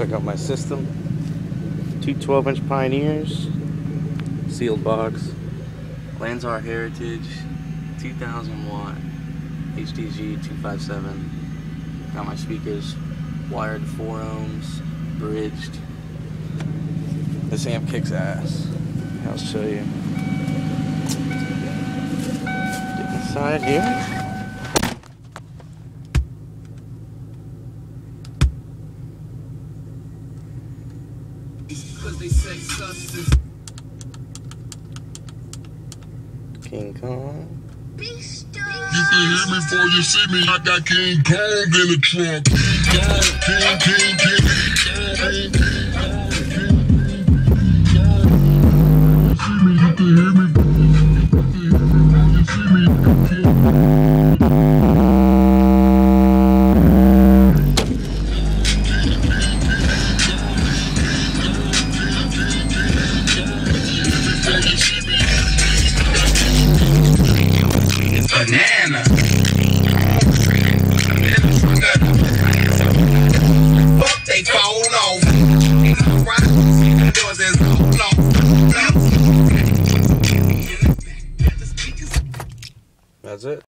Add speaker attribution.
Speaker 1: Check out my system. Two 12 inch Pioneers. Sealed box. Lanzar Heritage 2000 watt HTG 257. Got my speakers wired 4 ohms, bridged. This amp kicks ass. I'll show you. Get inside here. King Kong.
Speaker 2: You can hear me before you see me. I got King Kong in the trunk. King Kong, King, King,
Speaker 3: banana. That's it.